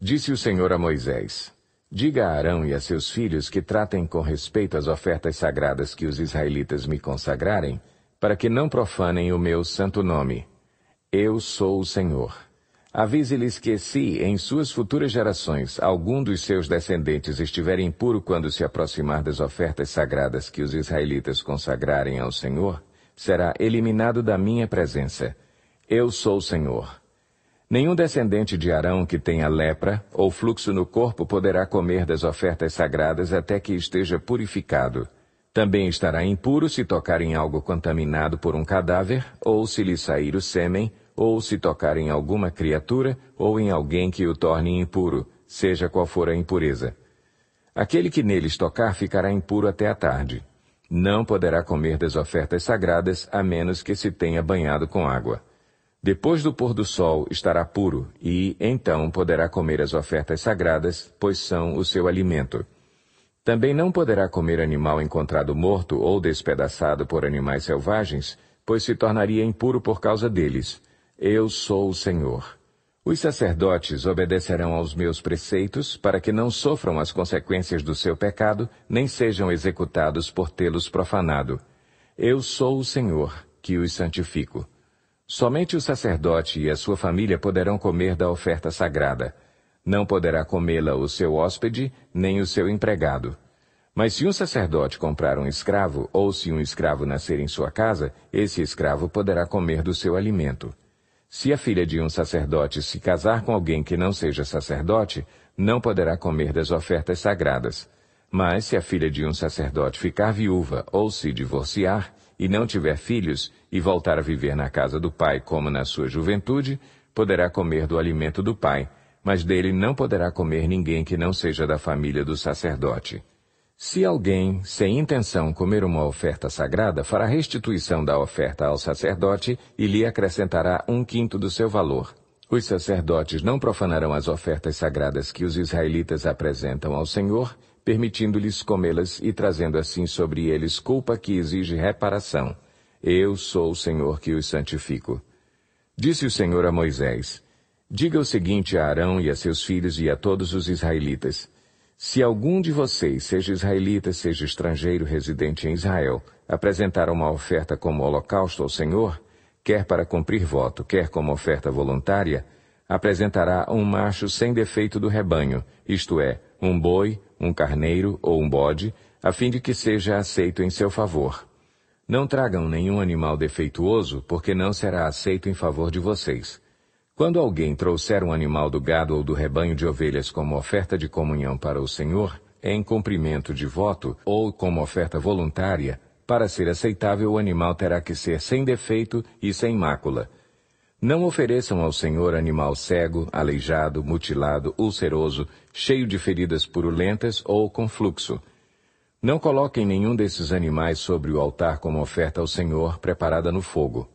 Disse o Senhor a Moisés: Diga a Arão e a seus filhos que tratem com respeito as ofertas sagradas que os israelitas me consagrarem, para que não profanem o meu santo nome. Eu sou o Senhor. Avise-lhes que se, em suas futuras gerações, algum dos seus descendentes estiver impuro quando se aproximar das ofertas sagradas que os israelitas consagrarem ao Senhor, será eliminado da minha presença. Eu sou o Senhor. Nenhum descendente de Arão que tenha lepra ou fluxo no corpo poderá comer das ofertas sagradas até que esteja purificado. Também estará impuro se tocar em algo contaminado por um cadáver, ou se lhe sair o sêmen, ou se tocar em alguma criatura, ou em alguém que o torne impuro, seja qual for a impureza. Aquele que neles tocar ficará impuro até a tarde. Não poderá comer das ofertas sagradas, a menos que se tenha banhado com água. Depois do pôr do sol estará puro, e então poderá comer as ofertas sagradas, pois são o seu alimento. Também não poderá comer animal encontrado morto ou despedaçado por animais selvagens, pois se tornaria impuro por causa deles. Eu sou o Senhor. Os sacerdotes obedecerão aos meus preceitos para que não sofram as consequências do seu pecado, nem sejam executados por tê-los profanado. Eu sou o Senhor, que os santifico. Somente o sacerdote e a sua família poderão comer da oferta sagrada. Não poderá comê-la o seu hóspede, nem o seu empregado. Mas se um sacerdote comprar um escravo, ou se um escravo nascer em sua casa, esse escravo poderá comer do seu alimento. Se a filha de um sacerdote se casar com alguém que não seja sacerdote, não poderá comer das ofertas sagradas. Mas se a filha de um sacerdote ficar viúva ou se divorciar, e não tiver filhos, e voltar a viver na casa do pai como na sua juventude, poderá comer do alimento do pai, mas dele não poderá comer ninguém que não seja da família do sacerdote. Se alguém, sem intenção, comer uma oferta sagrada, fará restituição da oferta ao sacerdote e lhe acrescentará um quinto do seu valor. Os sacerdotes não profanarão as ofertas sagradas que os israelitas apresentam ao Senhor, permitindo-lhes comê-las e trazendo assim sobre eles culpa que exige reparação. Eu sou o Senhor que os santifico. Disse o Senhor a Moisés, Diga o seguinte a Arão e a seus filhos e a todos os israelitas. Se algum de vocês, seja israelita, seja estrangeiro residente em Israel, apresentar uma oferta como holocausto ao Senhor, quer para cumprir voto, quer como oferta voluntária, apresentará um macho sem defeito do rebanho, isto é, um boi, um carneiro ou um bode, a fim de que seja aceito em seu favor. Não tragam nenhum animal defeituoso, porque não será aceito em favor de vocês. Quando alguém trouxer um animal do gado ou do rebanho de ovelhas como oferta de comunhão para o Senhor, em cumprimento de voto ou como oferta voluntária, para ser aceitável o animal terá que ser sem defeito e sem mácula. Não ofereçam ao Senhor animal cego, aleijado, mutilado, ulceroso, cheio de feridas purulentas ou com fluxo. Não coloquem nenhum desses animais sobre o altar como oferta ao Senhor preparada no fogo.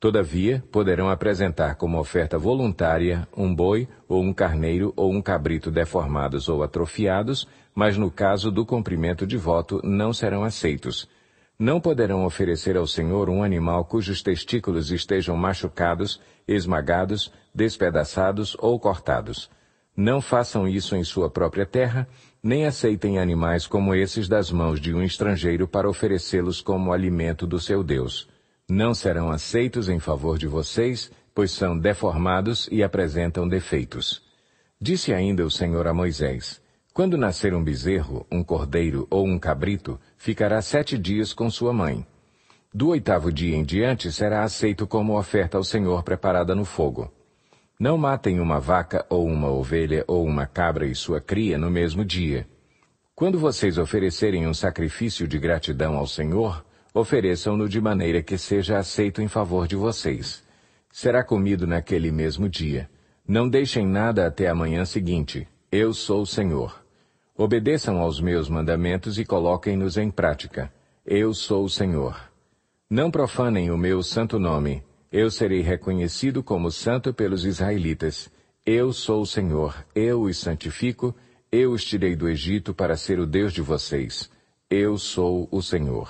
Todavia, poderão apresentar como oferta voluntária um boi, ou um carneiro, ou um cabrito deformados ou atrofiados, mas no caso do cumprimento de voto não serão aceitos não poderão oferecer ao Senhor um animal cujos testículos estejam machucados, esmagados, despedaçados ou cortados. Não façam isso em sua própria terra, nem aceitem animais como esses das mãos de um estrangeiro para oferecê-los como alimento do seu Deus. Não serão aceitos em favor de vocês, pois são deformados e apresentam defeitos. Disse ainda o Senhor a Moisés, quando nascer um bezerro, um cordeiro ou um cabrito, ficará sete dias com sua mãe. Do oitavo dia em diante será aceito como oferta ao Senhor preparada no fogo. Não matem uma vaca ou uma ovelha ou uma cabra e sua cria no mesmo dia. Quando vocês oferecerem um sacrifício de gratidão ao Senhor, ofereçam-no de maneira que seja aceito em favor de vocês. Será comido naquele mesmo dia. Não deixem nada até a manhã seguinte. Eu sou o Senhor. Obedeçam aos meus mandamentos e coloquem-nos em prática. Eu sou o Senhor. Não profanem o meu santo nome. Eu serei reconhecido como santo pelos israelitas. Eu sou o Senhor. Eu os santifico. Eu os tirei do Egito para ser o Deus de vocês. Eu sou o Senhor.